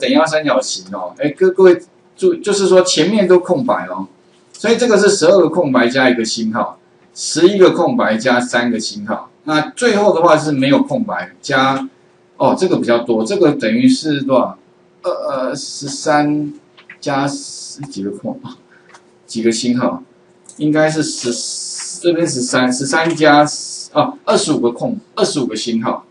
等腰三角形哦，哎，各各位注，就是说前面都空白哦，所以这个是十二个空白加一个星号，十一个空白加三个星号，那最后的话是没有空白加，哦，这个比较多，这个等于是多少？二呃十三加十几个空几个星号，应该是十这边十三十三加哦二十五个空二十五个星号。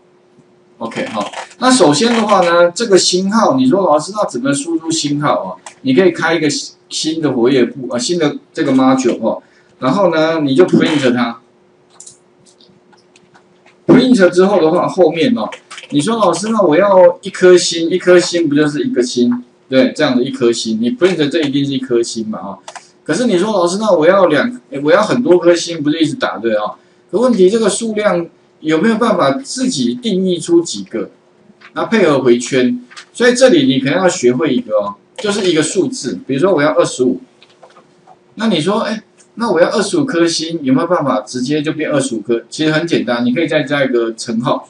OK 哈，那首先的话呢，这个星号，你说老师那怎么输入星号啊？你可以开一个新的活跃部啊，新的这个 module 哦，然后呢，你就 print 它，print 之后的话，后面哦，你说老师那我要一颗星，一颗星不就是一个星？对，这样的一颗星，你 print 这一定是一颗星嘛啊？可是你说老师那我要两，我要很多颗星，不是一直打对啊？可问题这个数量。有没有办法自己定义出几个？那配合回圈，所以这里你可能要学会一个哦，就是一个数字。比如说我要二十五，那你说，哎，那我要二十五颗星，有没有办法直接就变二十五颗？其实很简单，你可以再加一个乘号。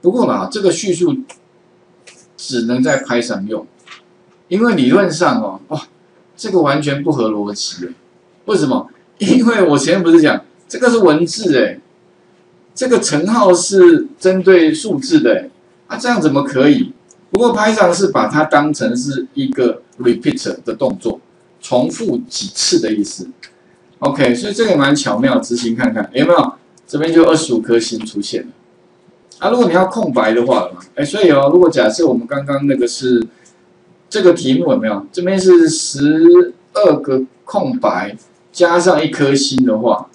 不过啦，这个叙述只能在拍上用，因为理论上哦，哇，这个完全不合逻辑。为什么？因为我前面不是讲。这个是文字哎，这个乘号是针对数字的啊，这样怎么可以？不过拍上是把它当成是一个 repeat 的动作，重复几次的意思。OK，所以这个蛮巧妙，执行看看有没有？这边就二十五颗星出现了。啊，如果你要空白的话，哎，所以哦，如果假设我们刚刚那个是这个题目有没有？这边是十二个空白加上一颗星的话。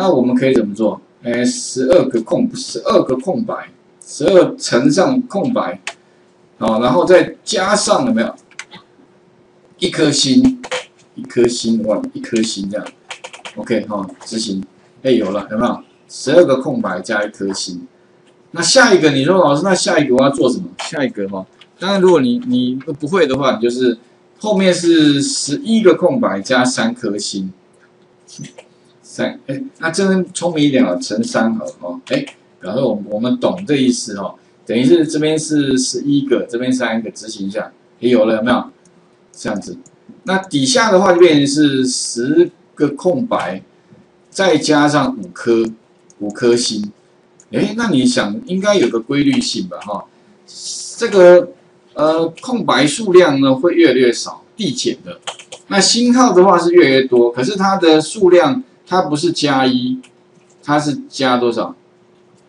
那我们可以怎么做？哎，十二个空，十二个空白，十二乘上空白，好，然后再加上有没有一颗星？一颗星，哇，一颗星这样，OK 哈，执行，哎，有了，有没有？十二个空白加一颗星。那下一个，你说老师，那下一个我要做什么？下一个哈，当然如果你你不会的话，你就是后面是十一个空白加三颗星。三哎，那这边聪明一点啊，乘三好哦，哎，表示我我们懂这意思哦，等于是这边是十一个，这边三个，执行一下，也有了有没有？这样子，那底下的话就变成是十个空白，再加上五颗五颗星，哎，那你想应该有个规律性吧哈？这个呃空白数量呢会越来越少递减的，那星号的话是越来越多，可是它的数量。它不是加一，它是加多少？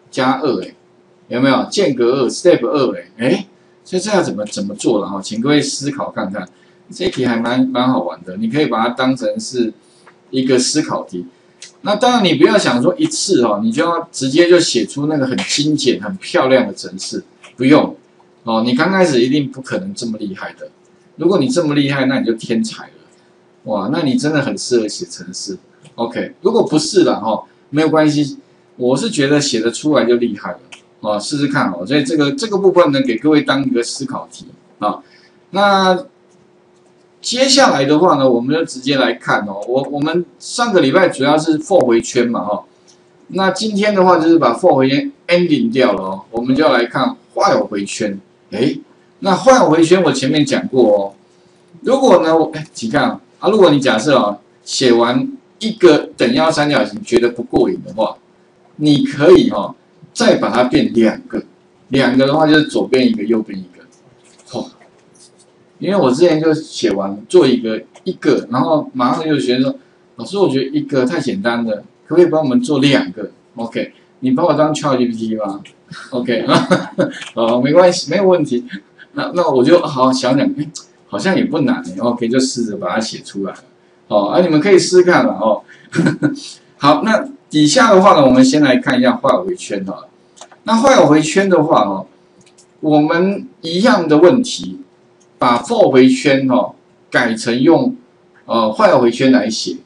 加二哎，有没有间隔二？Step 二哎哎，所以这要怎么怎么做了哈？请各位思考看看，这题还蛮蛮好玩的，你可以把它当成是一个思考题。那当然你不要想说一次哦，你就要直接就写出那个很精简、很漂亮的程式，不用哦。你刚开始一定不可能这么厉害的。如果你这么厉害，那你就天才了，哇！那你真的很适合写程式。OK，如果不是的哈，没有关系，我是觉得写的出来就厉害了啊，试试看哦。所以这个这个部分呢，给各位当一个思考题啊。那接下来的话呢，我们就直接来看哦。我我们上个礼拜主要是 for 回圈嘛哈，那今天的话就是把 for 回圈 ending 掉了哦，我们就要来看 while 回圈。哎，那 while 回圈我前面讲过哦。如果呢，哎，请看啊，如果你假设啊，写完。一个等腰三角形觉得不过瘾的话，你可以哈再把它变两个，两个的话就是左边一个，右边一个，哦，因为我之前就写完做一个一个，然后马上就学生说，老师我觉得一个太简单了，可不可以帮我们做两个？OK，你把我当 ChatGPT 吗？OK，哦没关系，没有问题，那那我就好好想想，哎，好像也不难，OK 就试着把它写出来。哦，啊，你们可以试试看了哦呵呵。好，那底下的话呢，我们先来看一下画回圈哈。那画回圈的话哦，我们一样的问题，把 for 回圈哈改成用呃画回圈来写，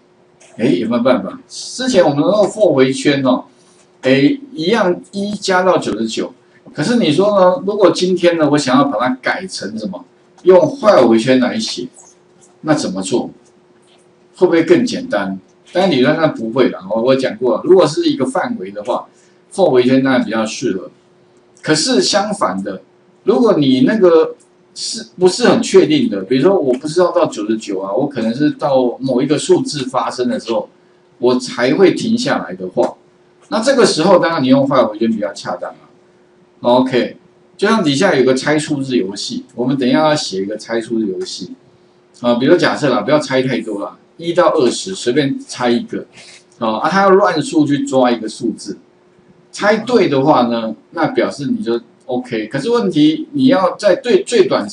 哎，有没有办法？之前我们那个 for 回圈哦，哎，一样一加到九十九。可是你说呢？如果今天呢，我想要把它改成什么？用画回圈来写，那怎么做？会不会更简单？但理论上不会的。我我讲过，如果是一个范围的话，for 回圈当然比较适合。可是相反的如果你那个是不是很确定的，比如说我不知道到九十九啊，我可能是到某一个数字发生的时候，我才会停下来的话，那这个时候当然你用坏回圈比较恰当啊。OK，就像底下有个猜数字游戏，我们等一下要写一个猜数字游戏啊，比如假设啦，不要猜太多啦，一到二十随便猜一个啊，啊，他要乱数去抓一个数字，猜对的话呢，那表示你就。OK，可是问题你要在对最短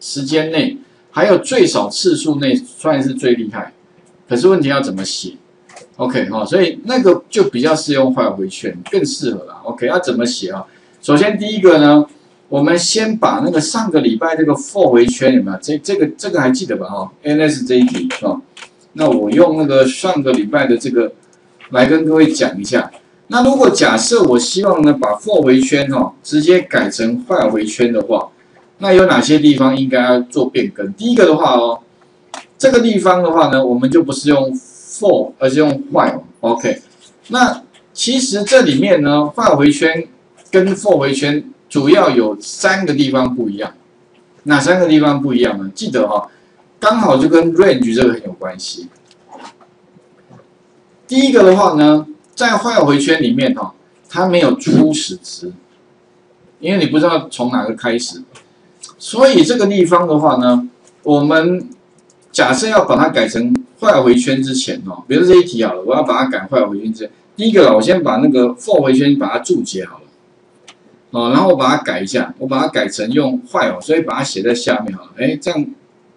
时间内，还有最少次数内算是最厉害。可是问题要怎么写？OK 哈，所以那个就比较适用换回圈，更适合了。OK，要怎么写啊？首先第一个呢，我们先把那个上个礼拜这个 for 回圈有没有？这这个这个还记得吧？哈，NS 这一题啊，那我用那个上个礼拜的这个来跟各位讲一下。那如果假设我希望呢，把 for 回圈哈直接改成 while 回圈的话，那有哪些地方应该要做变更？第一个的话哦，这个地方的话呢，我们就不是用 for，而是用 while。OK，那其实这里面呢，while 回圈跟 for 回圈主要有三个地方不一样。哪三个地方不一样呢？记得哈，刚好就跟 range 这个很有关系。第一个的话呢。在坏回圈里面哈，它没有初始值，因为你不知道从哪个开始，所以这个地方的话呢，我们假设要把它改成坏回圈之前哦，比如这一题好了，我要把它改坏回圈之前，第一个我先把那个 for 回圈把它注解好了，哦，然后我把它改一下，我把它改成用坏哦，所以把它写在下面好了，哎，这样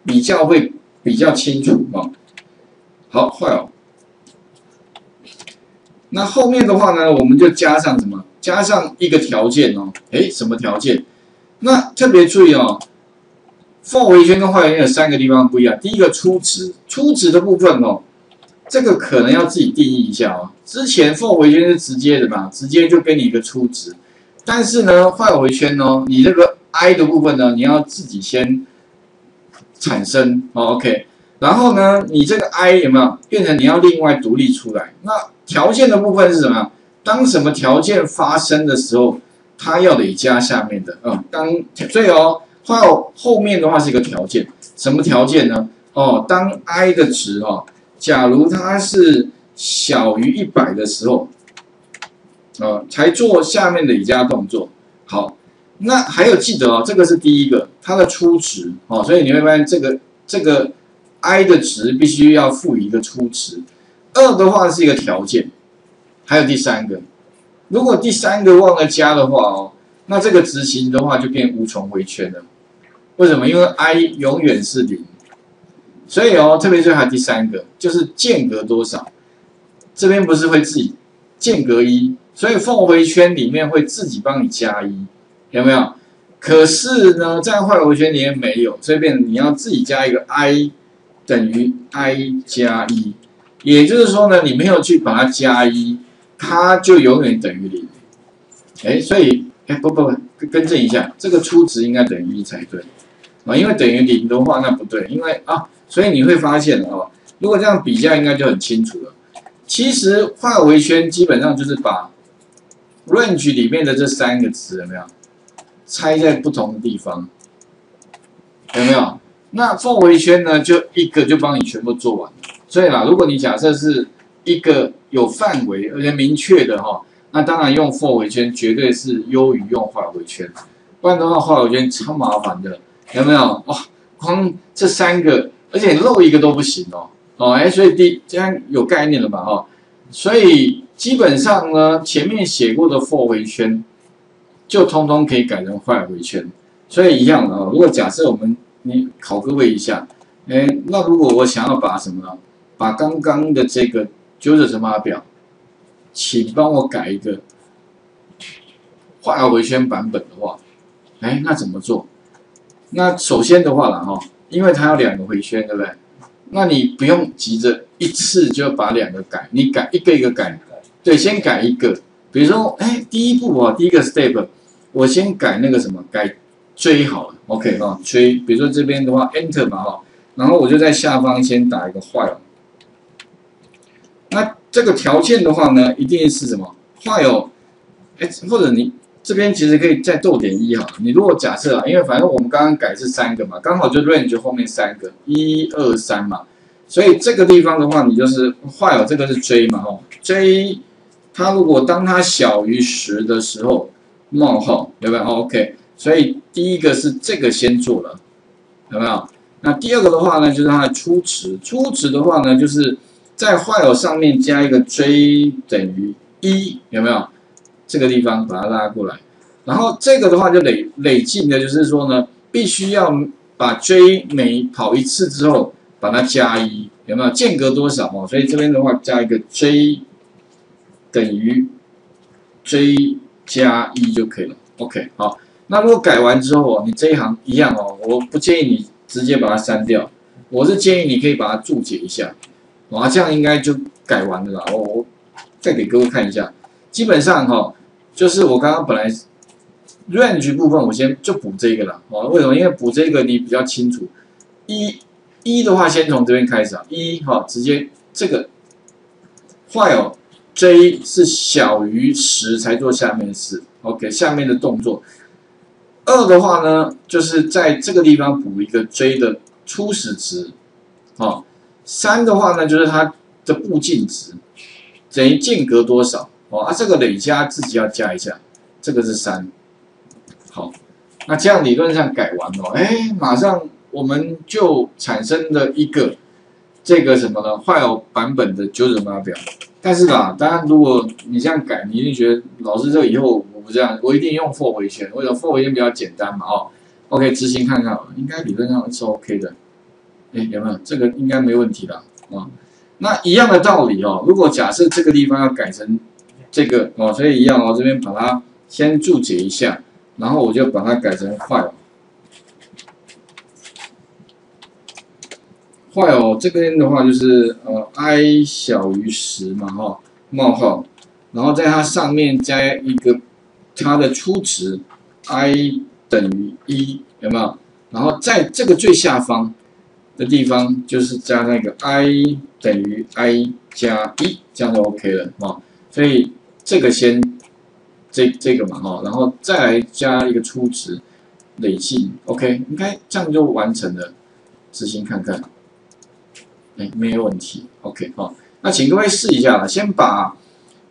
比较会比较清楚哦。好，坏哦。那后面的话呢，我们就加上什么？加上一个条件哦。诶，什么条件？那特别注意哦，for 回圈跟坏回圈有三个地方不一样。第一个初值，初值的部分哦，这个可能要自己定义一下哦。之前 for 回圈是直接的嘛，直接就给你一个初值。但是呢，坏回圈哦，你这个 i 的部分呢，你要自己先产生哦。OK，然后呢，你这个 i 有没有变成你要另外独立出来？那条件的部分是什么？当什么条件发生的时候，它要得加下面的，嗯，当所以哦，后后面的话是一个条件，什么条件呢？哦，当 i 的值哦，假如它是小于一百的时候，呃，才做下面的以加动作。好，那还有记得哦，这个是第一个，它的初值哦，所以你会发现这个这个 i 的值必须要赋予一个初值。二的话是一个条件，还有第三个，如果第三个忘了加的话哦，那这个执行的话就变无穷回圈了。为什么？因为 i 永远是零，所以哦，特别是还有第三个，就是间隔多少，这边不是会自己间隔一，所以凤回圈里面会自己帮你加一，有没有？可是呢，在坏回圈里面没有，这边你要自己加一个 i 等于 i 加一。也就是说呢，你没有去把它加一，它就永远等于零。哎，所以哎不不不，更正一下，这个初值应该等于一才对啊，因为等于零的话那不对，因为啊，所以你会发现哦，如果这样比较应该就很清楚了。其实画围圈基本上就是把 range 里面的这三个词有没有拆在不同的地方，有没有？那 for 围圈呢，就一个就帮你全部做完了。所以啦，如果你假设是一个有范围而且明确的哈，那当然用 for 回圈绝对是优于用画回圈，不然的话画回圈超麻烦的，有没有？哇，光这三个，而且漏一个都不行哦。哦，哎，所以第这样有概念了吧？哈，所以基本上呢，前面写过的 for 回圈就通通可以改成坏回圈，所以一样的哦。如果假设我们你考各位一下，哎，那如果我想要把什么？把刚刚的这个九九乘法表，请帮我改一个画回圈版本的话，哎，那怎么做？那首先的话了哈，因为它有两个回圈，对不对？那你不用急着一次就把两个改，你改一个一个改，对，先改一个。比如说，哎，第一步啊，第一个 step，我先改那个什么，改追好了，OK 啊，追。比如说这边的话，enter 嘛哈，然后我就在下方先打一个坏哦。那这个条件的话呢，一定是什么？画有，哎，或者你这边其实可以再逗点一哈。你如果假设啊，因为反正我们刚刚改是三个嘛，刚好就 range 后面三个一二三嘛，所以这个地方的话，你就是坏了，这个是 J 嘛哈，J 它如果当它小于十的时候，冒号有没有？OK，所以第一个是这个先做了，有没有？那第二个的话呢，就是它的初值，初值的话呢，就是在画友上面加一个 J 等于一，有没有？这个地方把它拉过来，然后这个的话就累累进的，就是说呢，必须要把 J 每跑一次之后把它加一，有没有？间隔多少哦？所以这边的话加一个 J 等于 J 加一就可以了。OK，好，那如果改完之后哦，你这一行一样哦，我不建议你直接把它删掉，我是建议你可以把它注解一下，哇，这样应该就改完了啦。我我再给各位看一下，基本上哈。就是我刚刚本来 range 部分，我先就补这个了哦。为什么？因为补这个你比较清楚。一一的话，先从这边开始啊。一哈，直接这个 while j 是小于十才做下面的事。OK，下面的动作。二的话呢，就是在这个地方补一个 j 的初始值。哦，三的话呢，就是它的步进值等于间隔多少。哦啊，这个累加自己要加一下，这个是三，好，那这样理论上改完了，哎，马上我们就产生了一个这个什么呢？坏有版本的九九八表。但是啦，当然如果你这样改，你一定觉得老师这个以后我不这样，我一定用 for 回旋，为什么 for 回旋比较简单嘛？哦，OK，执行看看，应该理论上是 OK 的，哎，有没有？这个应该没问题的啊。那一样的道理哦，如果假设这个地方要改成。这个哦，所以一样哦，这边把它先注解一下，然后我就把它改成坏坏哦，这边的话就是呃，i 小于十嘛哈，冒号，然后在它上面加一个它的初值，i 等于一，有没有？然后在这个最下方的地方就是加那个 i 等于 i 加一，这样就 OK 了啊，所以。这个先，这这个嘛哈，然后再来加一个初值累计，OK，应该这样就完成了。执行看看，哎，没有问题，OK 好，那请各位试一下，先把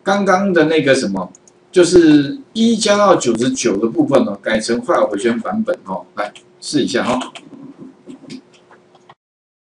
刚刚的那个什么，就是一加到九十九的部分呢，改成快回旋版本哦，来试一下哈。